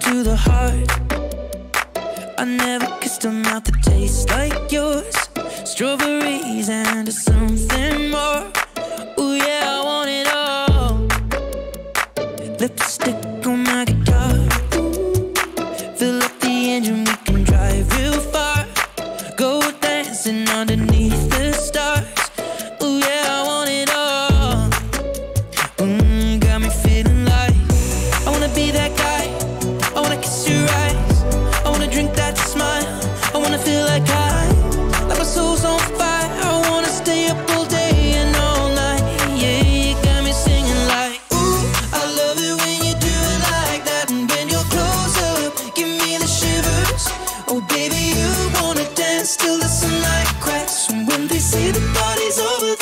to the heart. I never kissed a mouth that tastes like yours. Strawberries and something more. Ooh yeah, I want it all. Lipstick on my guitar. Fill up the engine, we can drive real far. Go dancing underneath Oh, baby, you wanna dance till the sunlight cracks. And when they say the party's over,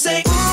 say.